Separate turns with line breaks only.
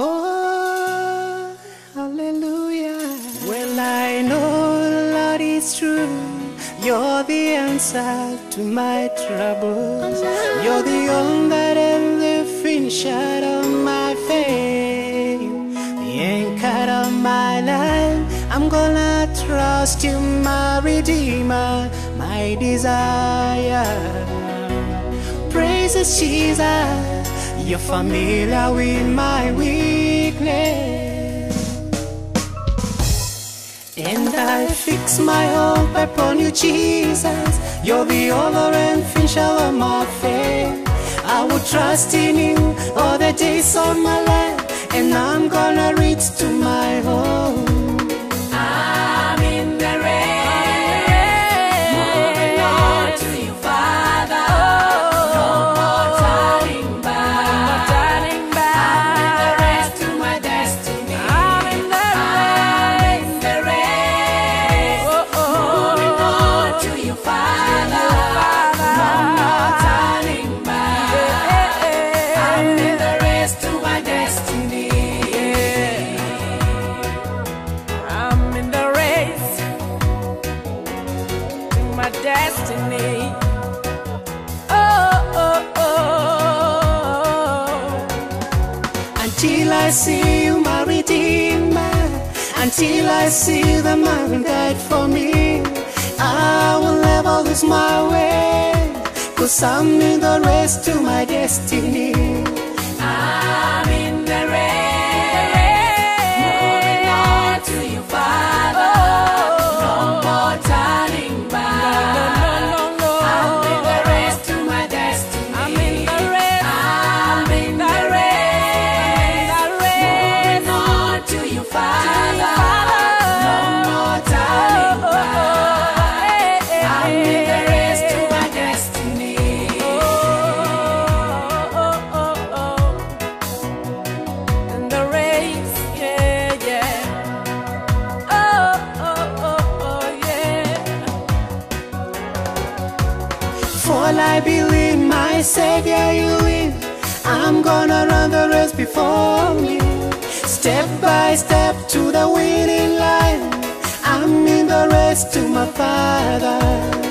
Oh, hallelujah. Well, I know the Lord is true. You're the answer to my troubles. You're the owner and the finisher of my faith. The anchor of my life. I'm gonna trust you, my redeemer, my desire. Praises Jesus. You're familiar with my weakness. And I fix my hope upon you, Jesus. You're the author and finisher of my faith. I will trust in you all the days of my life, and I'm gonna reach to my home.
Destiny. Oh, oh, oh.
Until I see you, my redeemer. Until I see the man died for me. I will never lose my way. Cause I'm in the race to my destiny. For I believe my Savior you live. I'm gonna run the race before me. Step by step to the winning line. I'm in the race to my Father.